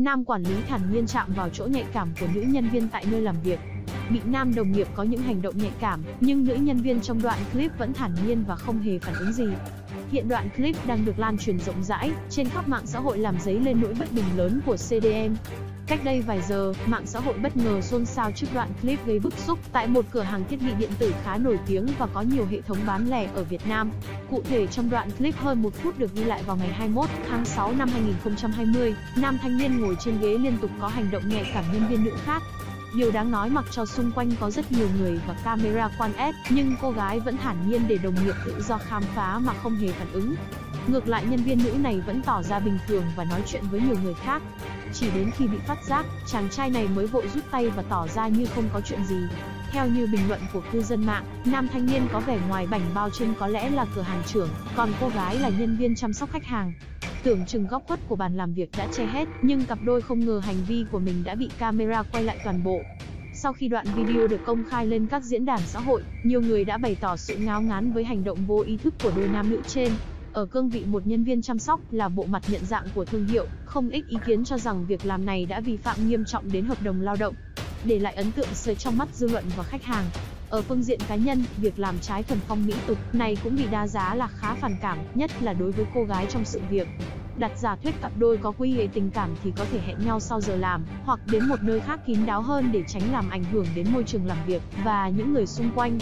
Nam quản lý thản nhiên chạm vào chỗ nhạy cảm của nữ nhân viên tại nơi làm việc. Bị nam đồng nghiệp có những hành động nhạy cảm, nhưng nữ nhân viên trong đoạn clip vẫn thản nhiên và không hề phản ứng gì. Hiện đoạn clip đang được lan truyền rộng rãi trên khắp mạng xã hội làm dấy lên nỗi bất bình lớn của CDM. Cách đây vài giờ, mạng xã hội bất ngờ xôn xao trước đoạn clip gây bức xúc tại một cửa hàng thiết bị điện tử khá nổi tiếng và có nhiều hệ thống bán lẻ ở Việt Nam. Cụ thể trong đoạn clip hơn một phút được ghi lại vào ngày 21 tháng 6 năm 2020, nam thanh niên ngồi trên ghế liên tục có hành động nhạy cảm nhân viên nữ khác. Điều đáng nói mặc cho xung quanh có rất nhiều người và camera quan ép, nhưng cô gái vẫn thản nhiên để đồng nghiệp tự do khám phá mà không hề phản ứng. Ngược lại nhân viên nữ này vẫn tỏ ra bình thường và nói chuyện với nhiều người khác. Chỉ đến khi bị phát giác, chàng trai này mới vội rút tay và tỏ ra như không có chuyện gì. Theo như bình luận của cư dân mạng, nam thanh niên có vẻ ngoài bảnh bao trên có lẽ là cửa hàng trưởng, còn cô gái là nhân viên chăm sóc khách hàng. Tưởng chừng góc khuất của bàn làm việc đã che hết, nhưng cặp đôi không ngờ hành vi của mình đã bị camera quay lại toàn bộ. Sau khi đoạn video được công khai lên các diễn đàn xã hội, nhiều người đã bày tỏ sự ngáo ngán với hành động vô ý thức của đôi nam nữ trên. Ở cương vị một nhân viên chăm sóc là bộ mặt nhận dạng của thương hiệu, không ít ý kiến cho rằng việc làm này đã vi phạm nghiêm trọng đến hợp đồng lao động, để lại ấn tượng sới trong mắt dư luận và khách hàng. Ở phương diện cá nhân, việc làm trái thuần phong mỹ tục này cũng bị đa giá là khá phản cảm, nhất là đối với cô gái trong sự việc. Đặt giả thuyết cặp đôi có quy hệ tình cảm thì có thể hẹn nhau sau giờ làm, hoặc đến một nơi khác kín đáo hơn để tránh làm ảnh hưởng đến môi trường làm việc và những người xung quanh.